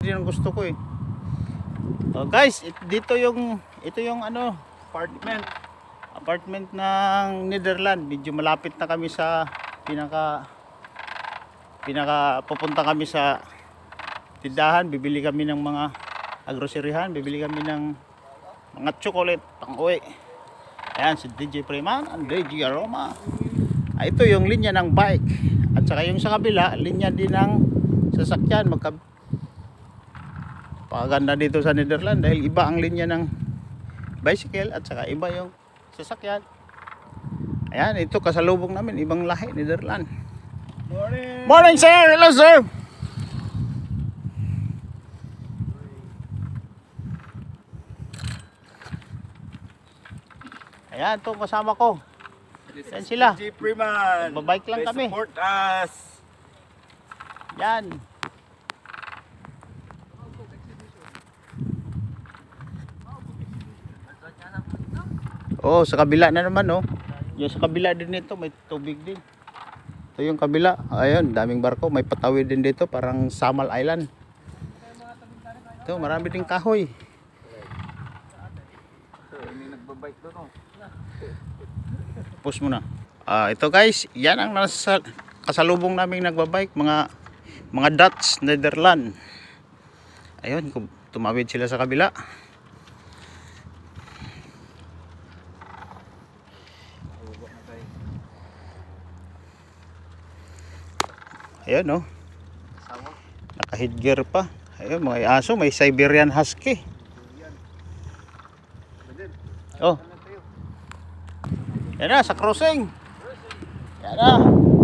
Yan ang gusto ko eh. Oh, guys, it, dito yung ito yung ano, apartment. Apartment ng Netherlands. Medyo malapit na kami sa pinaka pinaka pupunta kami sa tindahan, bibili kami ng mga agroserihan, bibili kami ng mga chocolate pang uwi. Ayan, si DJ Freeman and DJ Aroma. Ah, ito yung linya ng bike. At saka yung sa kabila, linya din ng sasakyan. Magka Paganda dito sa Netherlands dahil iba ang linya ng bicycle at saka iba yung sasakyan. Ayan, ito kasalubong namin, ibang lahi, Netherlands. Morning! Morning sir! Hello sir! Ayan, ito kasama ko. Yan sila. DJ Freeman. Babike lang kami. support us. Yan. Oh, sa kabila na naman oh. Yung sa kabila din nito may tubig din. Ito yung kabila. Ayun, daming barko. May patawid din dito, parang Samal Island. Ito, marami ding kahoy. Post mo na. Ah, ito guys, yan ang nasa kasalubong naming nagbabike, mga mga Dutch Netherlands. Ayun, tumawid sila sa kabila. Ayun oh, Asawa. naka headgear pa. Ayun, mga aso, may Siberian Husky. Oh. Yan na, sa crossing. Yan na.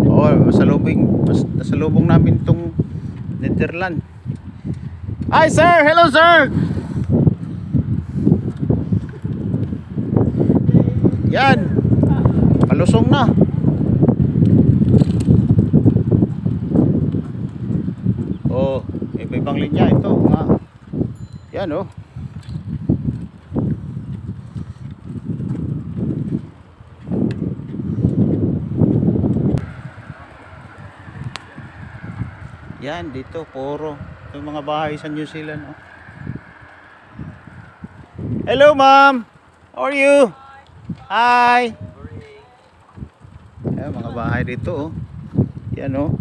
Oh, masalubing, mas, nasalubong namin tong Netherlands. Hi sir! Hello sir! Yan. Palusong na. Oh, iba ibang linya ito. Nga. Yan oh. Yan, dito, puro. Yung mga bahay sa New Zealand. Oh. Hello, ma'am. How are you? Hi. Yan, mga bahay dito. Oh. Yan, oh.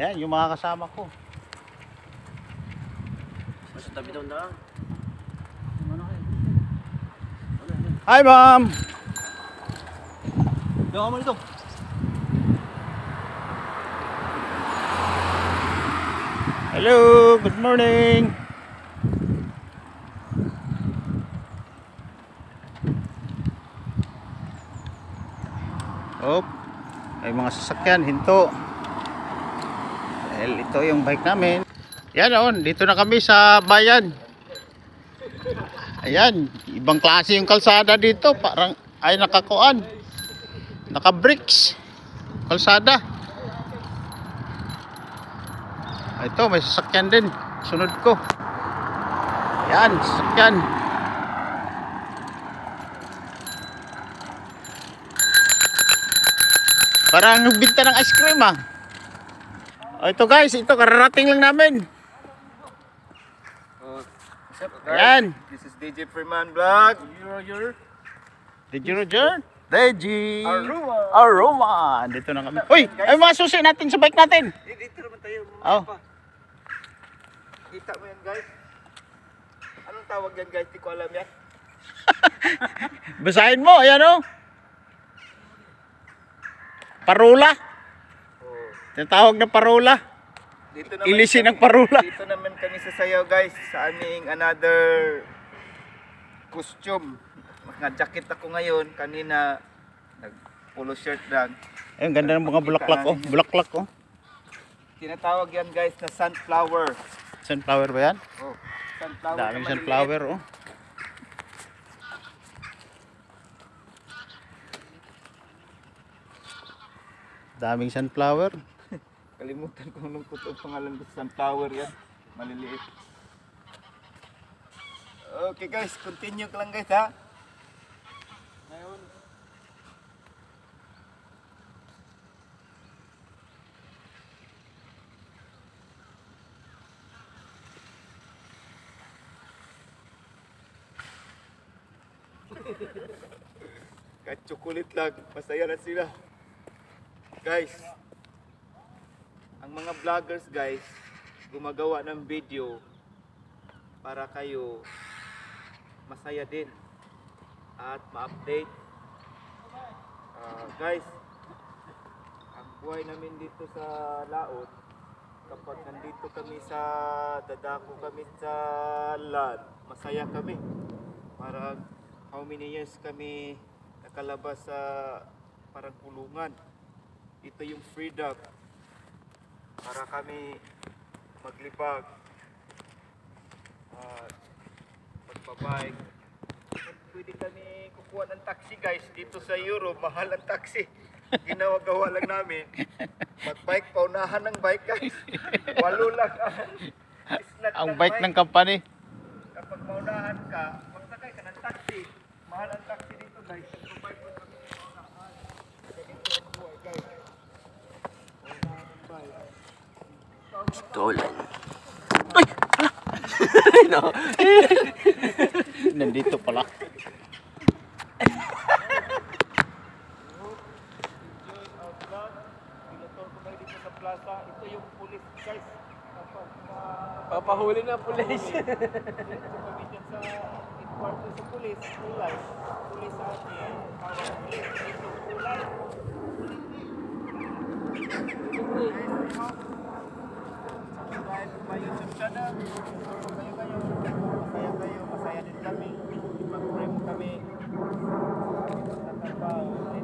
Ayan, yung mga kasama ko. Sa tabi daw na. Hi, ma'am. Daw mo dito. Hello, good morning. Oh, may mga sasakyan, hinto. Dahil ito yung bike namin. Yan oh, dito na kami sa bayan. Ayan, ibang klase yung kalsada dito. Parang ay nakakuan. Naka-bricks. Kalsada. Ito, may sasakyan din. Sunod ko. Yan, sasakyan. Parang nagbinta ng ice cream ah. O ito guys, ito kararating lang namin. Oh, what's up, Ayan. This is DJ Freeman Vlog. Did you Roger? Deji. Aroma. Aroma. Dito na kami. Uy, ay mga susi natin sa bike natin. Eh, dito naman tayo. Oh. Kita mo yan, guys. Anong tawag yan, guys? Di ko alam yan. Basahin mo, ayan oh. Parula. Oh. Tinatawag na parula. Dito naman Ilisin kami- ang parula. Dito naman kami sa sayaw guys sa aming another costume. Mga jacket ako ngayon. Kanina nag polo shirt lang. Ayun, ganda ng mga bulaklak oh. Bulaklak oh. Tinatawag yan guys na sunflower. Sunflower ba yan? Oh, sunflower. Daming sunflower oh. Daming sunflower. Kalimutan ko nung kuto pangalan ko sa tower yan. Maliliit. Okay guys, continue lang guys ha. Ngayon. Kacukulit lang. Masaya na sila. Guys. Ang mga vloggers guys, gumagawa ng video para kayo masaya din at ma-update. Ah, guys, ang buhay namin dito sa Laot, kapag nandito kami sa dadako kami sa land, masaya kami. Parang how many years kami nakalabas sa parang kulungan. Ito yung freedom para kami maglibag at magbabike. At Pwede kami kukuha ng taxi guys dito sa Europe, mahal ang taxi. Ginawa-gawa lang namin. Magbike, paunahan ng bike guys. Walo lang. ang Ang bike ng company. Kapag maunahan ka, magsakay ka ng taxi. Mahal ang taxi dito guys. Magbike mo kami ng maunahan. Ganito ang buhay guys. Maunahan ng bike. Stolen. Nandito pala. Enjoy our vlog. Pilotor ko kayo dito sa plaza. Ito yung police guys. Papahuli na pulis. dyan sa headquarters sa police, kulay. Police sa atin, ng police. Dito, kulay. Subscribe to my YouTube channel. Kayo kayo. Masaya kayo. Masaya din kami. Ipag-frame kami. Nakatrabaho.